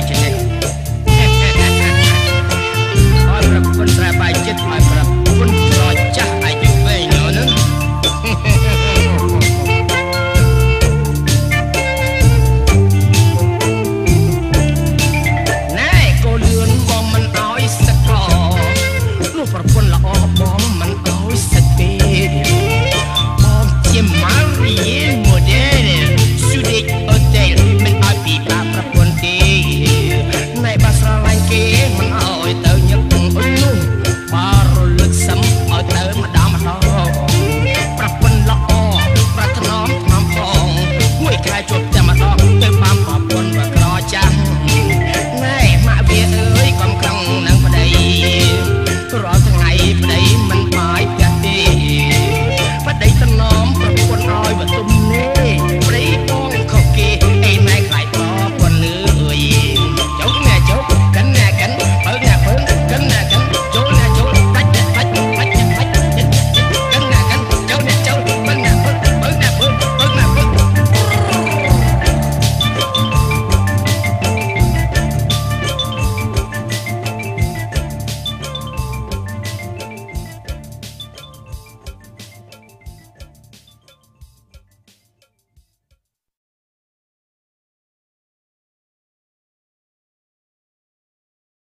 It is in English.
taking it.